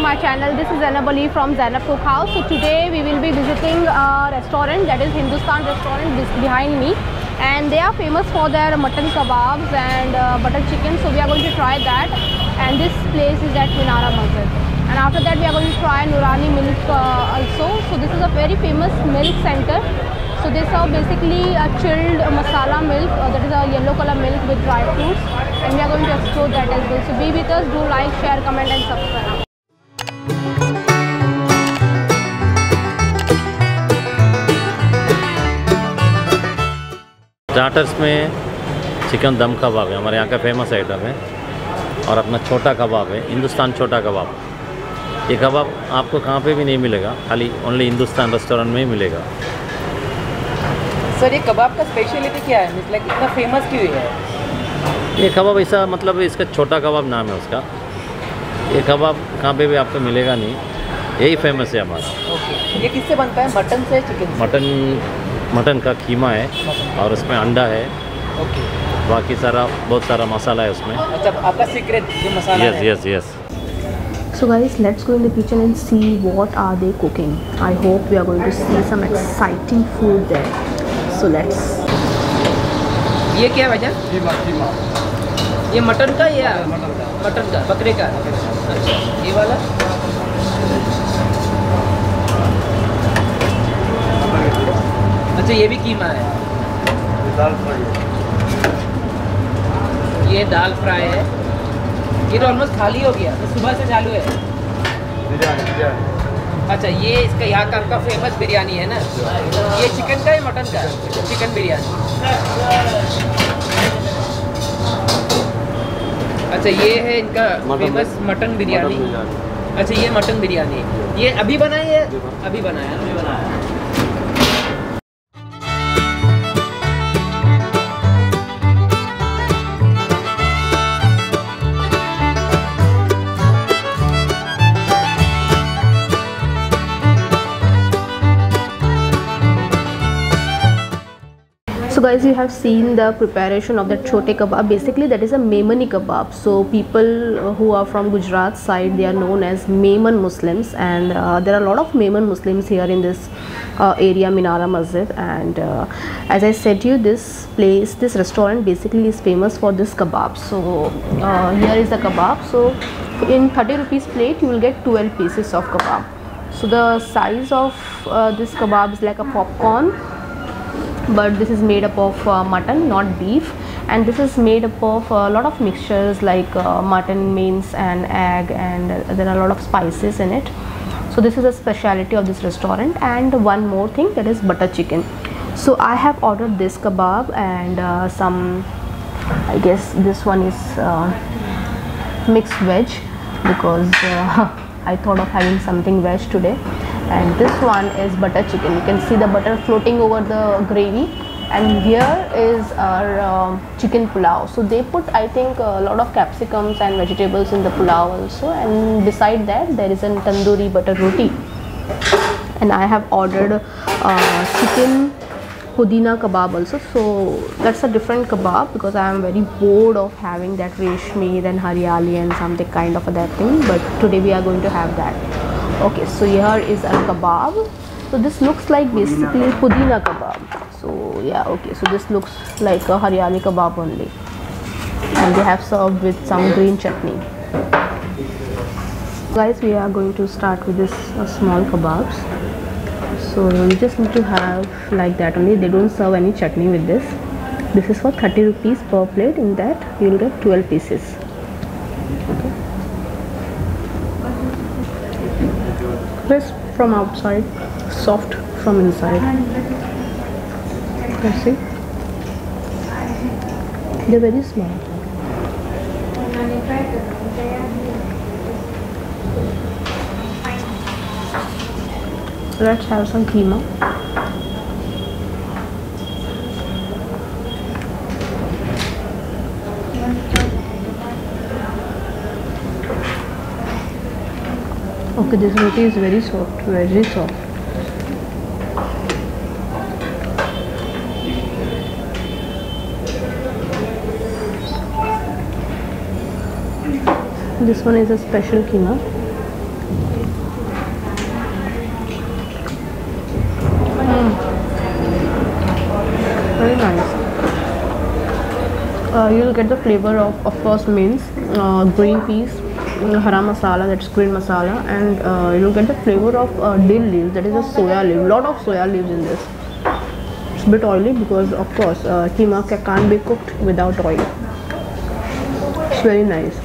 to my channel. This is Zainab from Zainab Cook House. So today we will be visiting a restaurant that is Hindustan restaurant behind me and they are famous for their mutton kebabs and uh, butter chicken. So we are going to try that and this place is at Minara Masjid. And after that we are going to try Nurani milk uh, also. So this is a very famous milk center. So they serve basically a chilled masala milk uh, that is a yellow color milk with dry fruits and we are going to explore that as well. So be with us, do like, share, comment and subscribe. Starters में chicken dum कबाब है हमारे यहाँ का famous item है। और अपना छोटा कबाब है हिंदुस्तान छोटा कबाब। ये कबाब आपको कहाँ पे भी नहीं मिलेगा खाली ओनली हिंदुस्तान रेस्टोरेंट में ही मिलेगा। सर ये कबाब का स्पेशलिटी क्या है? मतलब इतना फ़ेमस क्यों है? ये कबाब ऐसा मतलब इसका छोटा कबाब नाम है उसका। ये कबाब कहाँ पे भी आपको मिलेगा नहीं। यही फ़ेमस है हमारा। ओके ये किससे बनता है? मटन से चिकन मटन मटन का कीमा है और उसमें अंडा है ओके बाकी सारा बहुत सारा मसाला है उसमें अच्छा आपका सीक्रेट जो masala yes yes yes So guys, let's go in the kitchen and see what are they cooking. I hope we are going to see some exciting food there. So let's. ये क्या है भैया कीमा कीमा ये mutton का या mutton का बकरे का अच्छा ये वाला अच्छा ये भी कीमा है। दाल फ्राई है। ये दाल फ्राई है। ये तो ऑलमोस्ट खाली हो गया तो सुबह से चालू है। बिरयानी बिरयानी। अच्छा ये इसका यहाँ का आपका फ़ेमस बिरयानी है ना? ये चिकन का है मटन का? चिकन बिरयानी। अच्छा ये है इनका famous mutton biryani. Mutton biryani. अच्छा ये मटन बिरयानी। ये अभी बनाई है? अभी बनाया अभी बनाया। So guys, you have seen the preparation of that chote kebab. Basically, that is a Memani kebab. So people who are from Gujarat side, they are known as Memon Muslims, and uh, there are a lot of Memon Muslims here in this uh, area, Minara Masjid. And uh, as I said to you, this place, this restaurant, basically is famous for this kebab. So uh, here is the kebab. So in 30 rupees plate, you will get 12 pieces of kebab. So the size of uh, this kebab is like a popcorn but this is made up of uh, mutton not beef. And this is made up of a lot of mixtures like uh, mutton mince and egg and uh, there are a lot of spices in it. So this is a speciality of this restaurant. And one more thing that is butter chicken. So i have ordered this kebab and uh, some i guess this one is uh, mixed veg because uh, I thought of having something veg today and this one is butter chicken. You can see the butter floating over the gravy. And here is our um, chicken pulao. So they put I think a lot of capsicums and vegetables in the pulao also. And beside that there is a tandoori butter roti. And I have ordered uh, chicken pudina kebab also. So that's a different kebab because I am very bored of having that reshmi then haryali and something kind of that thing. But today we are going to have that okay so here is a kebab. So this looks like basically pudina. kebab. So yeah okay so this looks like a haryali kebab only. And they have served with some green chutney. Guys we are going to start with this uh, small kebabs. So you just need to have like that only. They don't serve any chutney with this. This is for 30 rupees per plate. In that you will get 12 pieces. Okay. Crisp from outside soft from inside. You see. They're very small. Let's have some keema look this roti is very soft very soft. This one is a special keema mm. very nice. Uh, you'll get the flavor of of course mince uh, green peas hara masala that's green masala and uh, you'll get the flavor of uh, dill leaves that is a soya leaf. Lot of soya leaves in this. It's a bit oily because of course uh, keema can't be cooked without oil. It's very nice.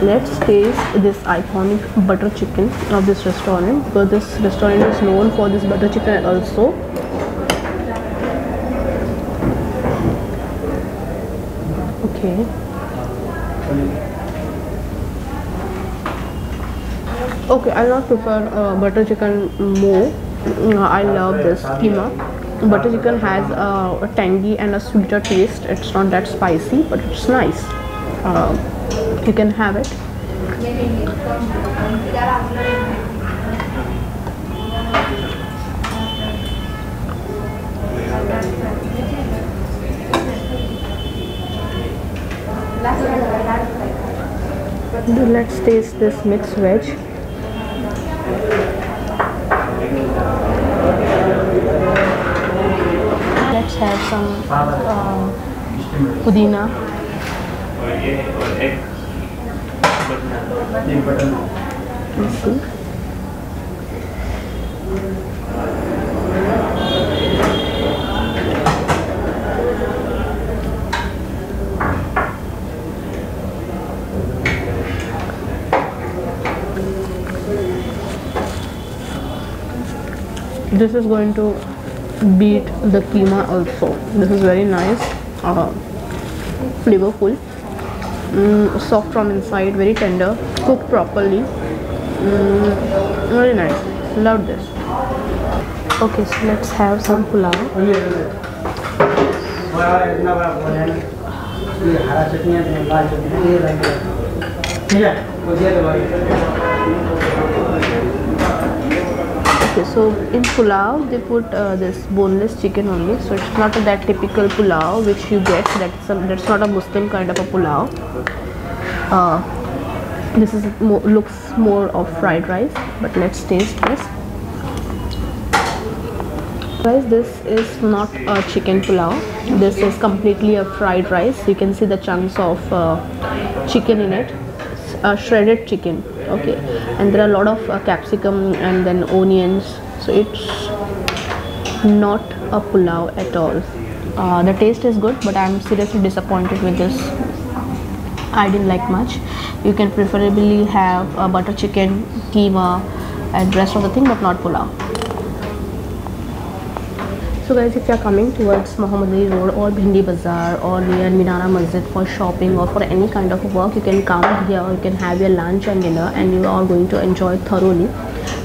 Let's taste this iconic butter chicken of this restaurant because this restaurant is known for this butter chicken also. Okay okay i not prefer uh, butter chicken more. Mm, i love this keema butter chicken has uh, a tangy and a sweeter taste. It's not that spicy but it's nice. Uh, you can have it. Let's taste this mixed veg some uh, pudina let's see this is going to beat the keema also. This is very nice. Uh, flavorful mm, soft from inside very tender. Cooked properly. Mm, very nice. Love this. Okay so let's have some pulao. Yeah okay so in pulao they put uh, this boneless chicken only. So it's not that typical pulao which you get. That's a, that's not a muslim kind of a pulao. Uh, this is looks more of fried rice but let's taste this. Guys this is not a chicken pulao. This is completely a fried rice. You can see the chunks of uh, chicken in it uh, shredded chicken okay? And there are a lot of uh, capsicum and then onions. So it's not a pulao at all. Uh, the taste is good but i'm seriously disappointed with this. I didn't like much. You can preferably have uh, butter chicken keema and rest of the thing but not pulao so guys if you are coming towards Mohammed Ali Road or Bhindi Bazaar or near Minara Masjid for shopping or for any kind of work you can come here you can have your lunch and dinner and you are going to enjoy thoroughly.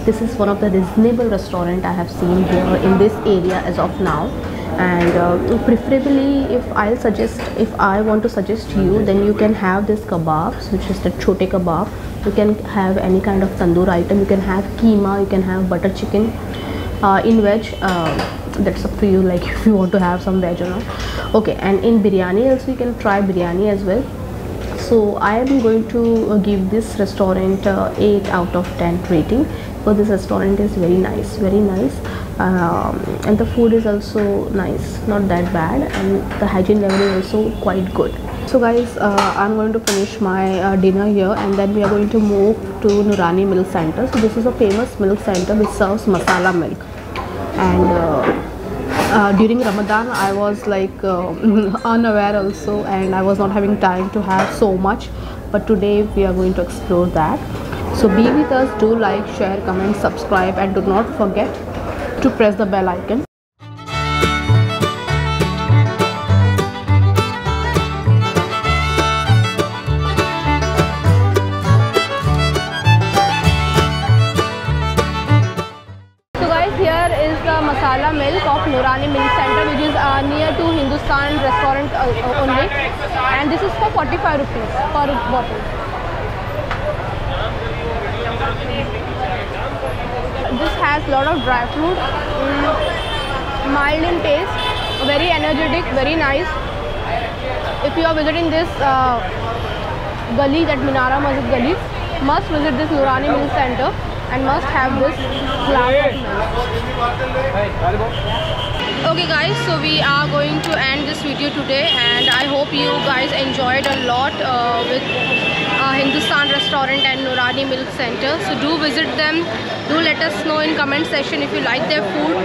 This is one of the reasonable restaurant I have seen here in this area as of now. And uh, preferably if I'll suggest if I want to suggest you then you can have this kebabs which is the chote kebab. You can have any kind of tandoor item. You can have keema you can have butter chicken uh, in veg uh, that's up to you like if you want to have some veg or not. Okay and in biryani also you can try biryani as well. So i am going to uh, give this restaurant uh, 8 out of 10 rating. Because this restaurant is very nice very nice. Um, and the food is also nice not that bad. And the hygiene level is also quite good. So guys uh, i'm going to finish my uh, dinner here and then we are going to move to nurani milk center. So this is a famous milk center which serves masala milk and uh, uh, during Ramadan I was like uh, unaware also and I was not having time to have so much. But today we are going to explore that. So be with us. Do like share comment subscribe and do not forget to press the bell icon 45 rupees per bottle. This has a lot of dry fruit, mm, mild in taste, very energetic, very nice. If you are visiting this uh, gully, that Minara Masjid gully, must visit this Nurani Milk Center and must have this glass of milk. Okay guys so we are going to end this video today and i hope you guys enjoyed a lot uh, with uh, hindustan restaurant and nurani milk center. So do visit them. Do let us know in comment section if you like their food.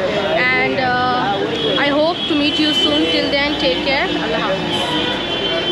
And uh, i hope to meet you soon. Till then take care. Allah